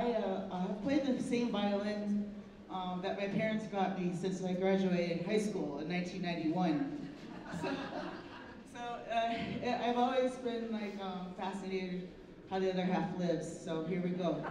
I uh, I played the same violin um, that my parents got me since I graduated high school in 1991. So, so uh, I've always been like um, fascinated how the other half lives. So here we go.